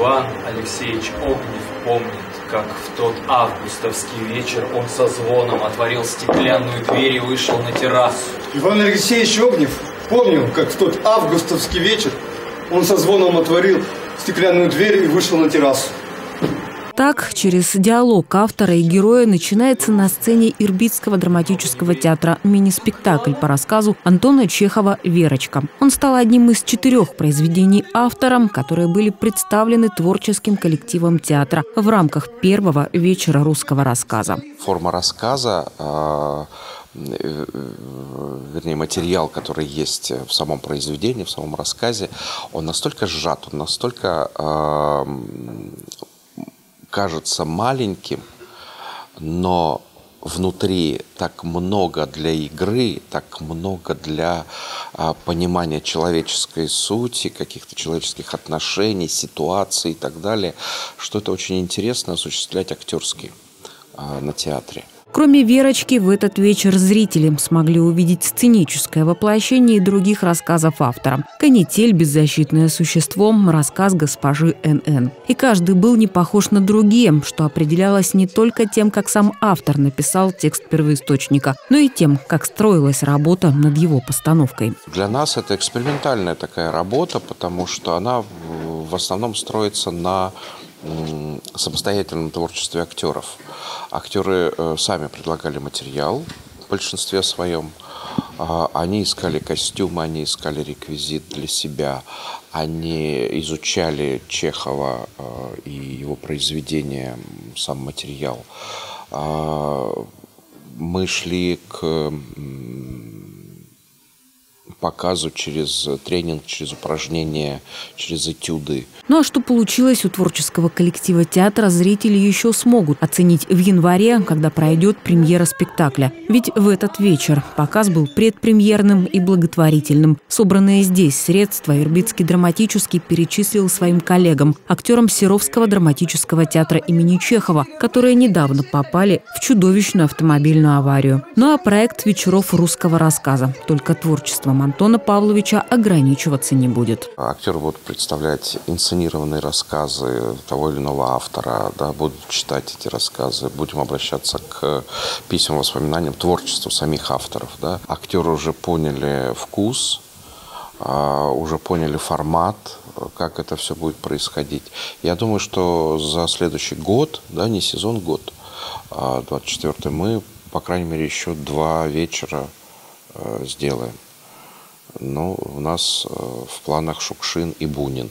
Иван Алексеевич Огнев помнит, как в тот августовский вечер он со звоном отворил стеклянную дверь и вышел на террасу. Иван Алексеевич Огнев помнил, как в тот августовский вечер он со звоном отворил стеклянную дверь и вышел на террасу. Так, через диалог автора и героя начинается на сцене Ирбитского драматического театра мини-спектакль по рассказу Антона Чехова «Верочка». Он стал одним из четырех произведений автора, которые были представлены творческим коллективом театра в рамках первого вечера русского рассказа. Форма рассказа э, э, вернее, материал, который есть в самом произведении, в самом рассказе, он настолько сжат, он настолько э, кажется маленьким, но внутри так много для игры, так много для а, понимания человеческой сути, каких-то человеческих отношений, ситуаций и так далее, что это очень интересно осуществлять актерски а, на театре. Кроме Верочки, в этот вечер зрители смогли увидеть сценическое воплощение других рассказов автора. «Канитель», «Беззащитное существо», рассказ госпожи Н.Н. И каждый был не похож на другие, что определялось не только тем, как сам автор написал текст первоисточника, но и тем, как строилась работа над его постановкой. Для нас это экспериментальная такая работа, потому что она в основном строится на самостоятельном творчестве актеров. Актеры э, сами предлагали материал в большинстве своем. А, они искали костюмы, они искали реквизит для себя, они изучали Чехова э, и его произведения, сам материал. А, мы шли к показу, через тренинг, через упражнения, через этюды. Ну а что получилось у творческого коллектива театра, зрители еще смогут оценить в январе, когда пройдет премьера спектакля. Ведь в этот вечер показ был предпремьерным и благотворительным. Собранные здесь средства Ирбитский драматический перечислил своим коллегам, актерам Серовского драматического театра имени Чехова, которые недавно попали в чудовищную автомобильную аварию. Ну а проект вечеров русского рассказа, только творчеством Антона Павловича ограничиваться не будет. Актеры будут представлять инсценированные рассказы того или иного автора, да, будут читать эти рассказы, будем обращаться к письмам, воспоминаниям, творчеству самих авторов. Да. Актеры уже поняли вкус, а, уже поняли формат, как это все будет происходить. Я думаю, что за следующий год, да, не сезон, год, 24 а мы, по крайней мере, еще два вечера э, сделаем. Но у нас э, в планах Шукшин и Бунин.